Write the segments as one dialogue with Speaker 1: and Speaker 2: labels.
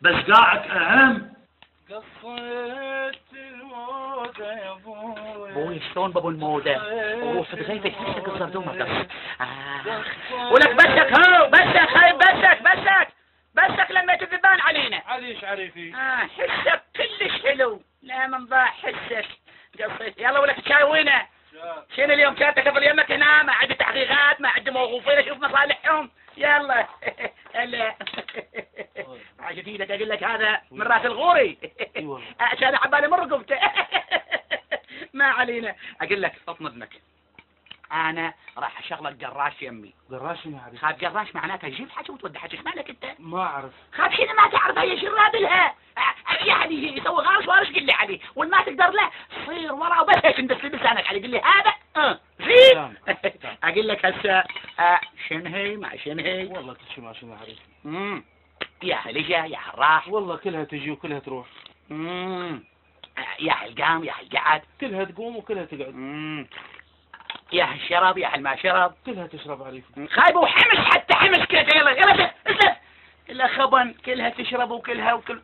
Speaker 1: بس قاعك اهم
Speaker 2: قصيت الموضة يا أبوي
Speaker 3: أبوي شلون بابو المودة؟ وروح بغيتك لسه قصر دومه بس آه. ولك بسك هو بسك هاي بسك بسك بسك لما تذبان علينا.
Speaker 2: عليش عريفي
Speaker 3: آه حسك كلش حلو. لا من ضاع حسك قصيت. يلا ولك شاي وينه؟ شنو اليوم كاتك قبل يمك هنا ما عندي تحقيقات ما عندي موظفين أشوف مصالحهم. يلا. هلا. عجبتي أقول لك هذا من رأس الغوري. عشان عبالي من رقبته ما علينا. أقول لك فطن اذنك أنا راح أشغلك قراش يمي.
Speaker 2: قراشني يا عريفي
Speaker 3: خاب قراش معناته يجيب حاجة وتودي حاجة. إيش مالك أنت؟
Speaker 2: ما أعرف.
Speaker 3: خاب شنو ما تعرف هي شراب لها. يعني يسوي غارش وأرش قل لي عليه والما تقدر له صير ورا وبس هيك اندس لي بلسانك عليه قل لي هذا. أه زين. أقول لك هسه آه، شنو هي؟ مع شنو هي؟
Speaker 2: والله كل شيء ماشي يا عريفي
Speaker 3: مم. يا هلجة يا هالراح
Speaker 2: والله كلها تجي وكلها تروح.
Speaker 3: مم. يا هالقام يا هالقعد
Speaker 2: كلها تقوم وكلها تقعد.
Speaker 3: مم. يا هالشرب يا هالما شرب
Speaker 2: كلها تشرب عريفي
Speaker 3: خايبة وحمس حتى حمس كذا. يلا يلا اسلم إلا خبن كلها تشرب وكلها وكل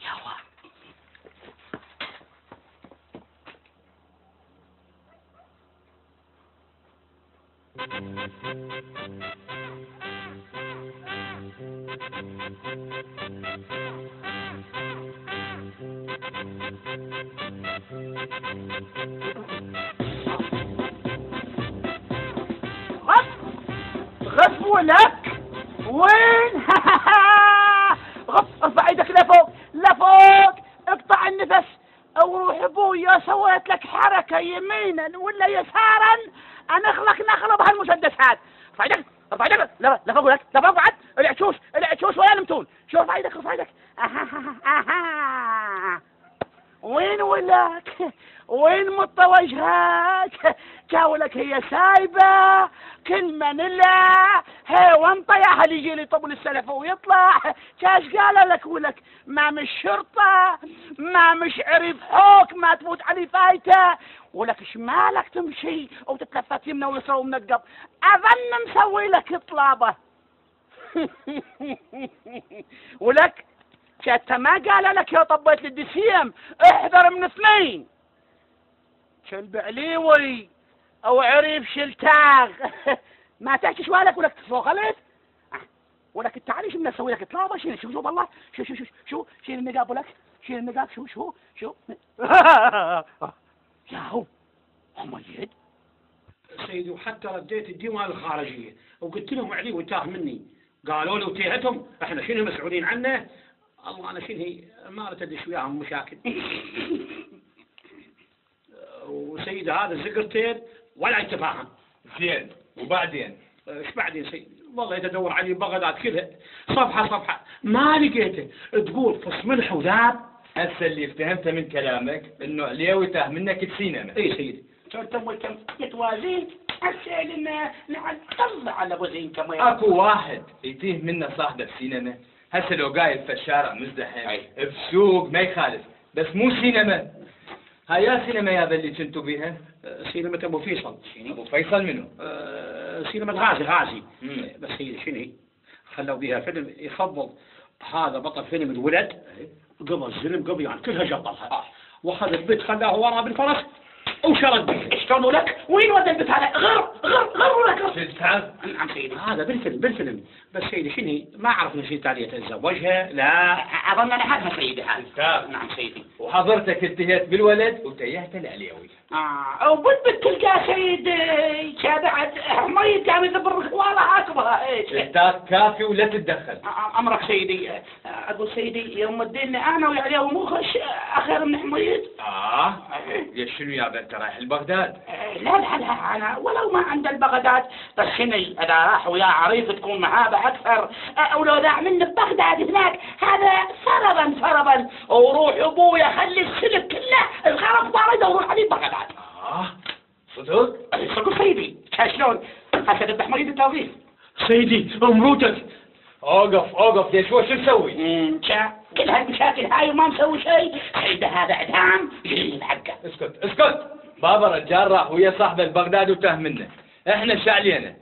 Speaker 3: يلا غصب. ولك. وين؟ غصب. ارفع إيدك لفوق. لفوق. اقطع النفس. وروح ابويا سويت لك حركة يمينا ولا يسارا. انخلك نخلة بهالمسدسات ارفع إيدك ارفع إيدك لا لفوق لك لفوق بعد العشوش العشوش ولا المتون. شو ارفع إيدك ارفع إيدك أها أها. ولك وين مط وجهك جاولك هي سايبة. كل من لا هي وانطة يا يجي لي طبل السلف ويطلع. كاش قال لك ولك ما مش شرطة. ما مش عرف حوك ما تفوت علي فايتة. ولك إيش مالك تمشي وتتلفت يمنا ويسرى ومنقب أظن مسوي لك طلابة ولك حتى ما قال لك يا طبيت الدسيم؟ احذر من اثنين. كلب عليوي أو عريب شلتاغ. ما تحكي شوالك ولك تفوق غلط ولك تعال إيش بدنا نسوي لك؟ طلابه شيل شوف شوف والله شو شو شو شو شيل النقاب ولك شيل النقاب شو شو شو؟ يا هو حميد
Speaker 1: سيدي وحتى رديت الديوان الخارجية وقلت لهم علي وتاه مني. قالوا لي وتيهتهم إحنا شنو مسؤولين عنه؟ الله أنا شنو هي ما ادش وياهم مشاكل. وسيدي هذا زقرتين ولا يتفاهم
Speaker 4: زين. وبعدين؟
Speaker 1: إيش بعدين سيدي والله يتدور علي بغداد كلها صفحة صفحة. ما لقيته. تقول فص ملح وذاب
Speaker 4: هسه اللي فهمته من كلامك إنه عليوي تاه منك السينما
Speaker 1: إي سيدي
Speaker 3: تم كم؟ متوازين هسه لنا نطلع على ابو زين كمان
Speaker 4: أكو واحد يتيه منه صاحبه السينما. هسه لو قايل في الشارع مزدحم. بسوق ما يخالف. بس مو سينما. هاي يا سينما يا اللي كنتوا بيها؟
Speaker 1: آه، سينما أبو فيصل.
Speaker 4: أبو فيصل منو؟
Speaker 1: آه، سينما غازي غازي.
Speaker 4: مم.
Speaker 1: بس هي شنو؟ خلوا بها فيلم يفضل هذا بطل فيلم الولد قبل الزلم قبل يعني كلها جبلها واخذ البيت خلاه وراه بالفرس وشرد به
Speaker 3: شلون ولك وين البيت هذا؟ غر غر غر غر
Speaker 4: شلتها
Speaker 3: نعم سيدي
Speaker 1: هذا بالفيلم بالفيلم. بس سيدي شنو؟ ما أعرف نسيت عليه تتزوجها لا.
Speaker 3: أظن أنا هذا سيدي هذا. نعم سيدي.
Speaker 4: وحضرتك انتهيت بالولد وتيهت العليوي
Speaker 3: آه وبنت تلقى سيدي كبعد حميد قام يدبر والله اكبر
Speaker 4: شلتها كافي ولا تتدخل
Speaker 3: أمرك سيدي. آه، أقول سيدي يوم الدين أنا ويعني مو خش اخر من حميد.
Speaker 4: آه. ليش شنو يا بنت رايح لبغداد؟
Speaker 3: آه، لا لا لا أنا ولو ما عند البغداد. بس شني اذا راح ويا عريف تكون معاه أكثر آه، ولو ذا من بغداد هناك. هذا سربا سربا. وروح ابويا خلي كله الخرف طارده وروح عليه بغداد
Speaker 4: آه صدق
Speaker 3: صدق سيدي كان شلون هسه ذبح مريض التوظيف
Speaker 1: سيدي امرودك
Speaker 4: اوقف اوقف ليش؟ هو شو نسوي؟
Speaker 3: مم، شا- كل هالمشاكل هاي وما مسوي شيء. سيدي هذا اعدام يجري حقه
Speaker 4: اسكت اسكت. بابا رجال راح ويا صاحبه بغداد وتاه منه. إحنا إيش علينا؟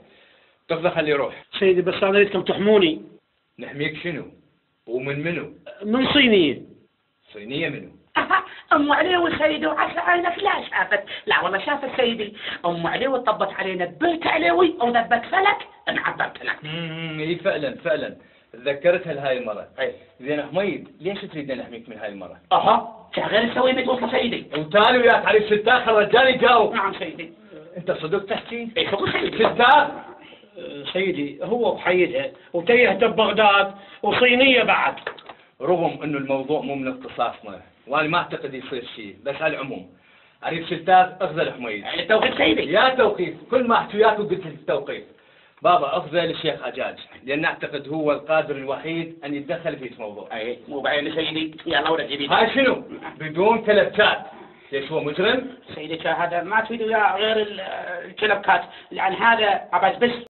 Speaker 4: تفضل خليه يروح.
Speaker 1: سيدي بس أنا اريدكم تحموني.
Speaker 4: نحميك شنو؟ ومن منو؟
Speaker 1: من صينيه
Speaker 4: صينية منو؟
Speaker 3: أها، ام عليوي سيدي وعسى عينك لا شافت لا والله شافت سيدي. أم عليوي طبت علينا بيت عليوي وذبت فلك. انعبرت لك.
Speaker 4: امم إي فعلا فعلا. تذكرتها لهاي المرة.
Speaker 3: إيه.
Speaker 4: زين حميد ليش تريدنا نحميك من هاي المرة؟
Speaker 3: أها. شغال نسوي متوصل سيدي.
Speaker 4: وتالي وياك علي ستاخ الرجال يجاوب.
Speaker 3: نعم سيدي.
Speaker 4: أنت صدق تحكي؟
Speaker 3: إي شغل سيدي.
Speaker 4: ستاخ
Speaker 1: سيدي هو بحيدها وتيهته ببغداد. وصينية بعد.
Speaker 4: رغم إنه الموضوع مو من اختصاصنا وأنا ما أعتقد يصير شيء بس على العموم. أريد ستات اخذ حميد.
Speaker 3: التوقيت سيدي.
Speaker 4: يا توقيف كل ما أحكي وياك وقلت لي التوقيف بابا اخذ للشيخ حجاج لأن أعتقد هو القادر الوحيد أن يتدخل في الموضوع.
Speaker 3: أي مو بعين سيدي. يلا ولد جديد.
Speaker 4: هاي شنو؟ بدون تلفات. ليش هو مجرم؟
Speaker 3: سيدي هذا ما تريد غير ال- الكلبكات يعني هذا عبد بس.